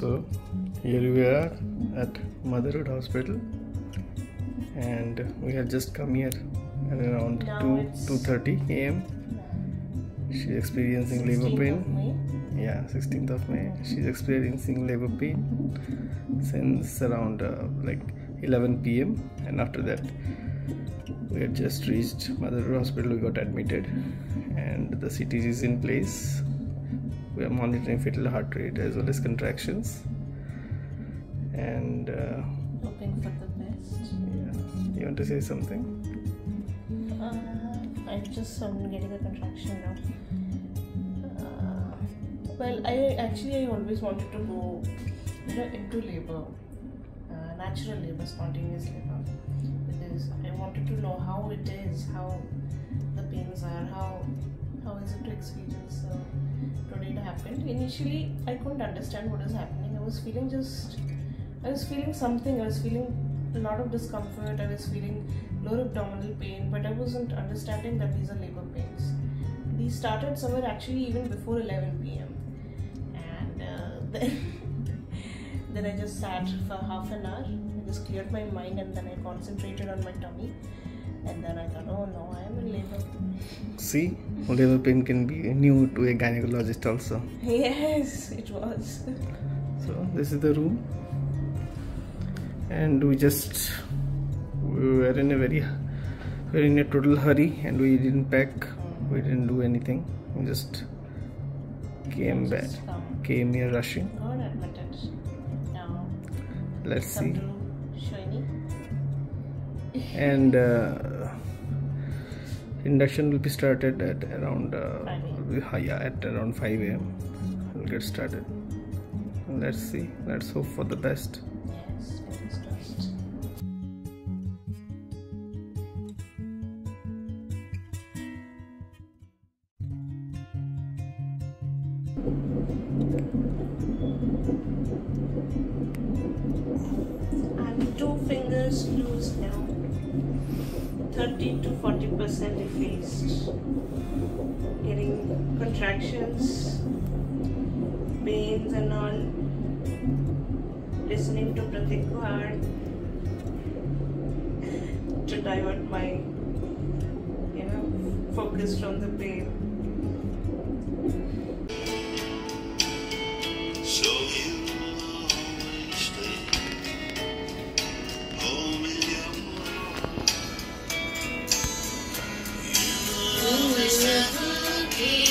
So here we are at Motherhood Hospital, and we have just come here at around Now 2 2:30 a.m. She's experiencing labor pain. Yeah, 16th of May. She's experiencing labor pain since around uh, like 11 p.m. And after that, we had just reached Motherhood Hospital. We got admitted, and the CTG is in place. We are monitoring fetal heart rate as well as contractions. And uh, Hoping for the best. yeah, you want to say something? Uh, I just am getting a contraction now. Uh, well, I actually I always wanted to go, you know, into labor, uh, natural labor, spontaneous labor, because I wanted to know how it is, how the pains are, how how is it to experience. So today happened. Initially, I couldn't understand what is happening. I was feeling just, I was feeling something. I was feeling a lot of discomfort. I was feeling lower abdominal pain, but I wasn't understanding that these are labor pains. These started somewhere actually even before 11 p.m. And uh, then, then I just sat for half an hour. I just cleared my mind and then I concentrated on my tummy. And then I thought, oh no, I am in labor. See, labor pain can be new to a gynecologist also. Yes, it was. So this is the room, and we just we were in a very we were in a total hurry, and we didn't pack, we didn't do anything. We just came back, come. came here rushing. Got admitted. Now, Let's see, Shiny. and uh, induction will be started at around uh, 5 will be- yeah at around 5 a.m. We'll get started. Let's see. Let's hope for the best. Yes, fingers crossed. And two fingers loose now. 30 to 40 percent effaced. Getting contractions, pains, and all listening to Prateek Kuhad to divert my, you know, focus from the pain. Christ.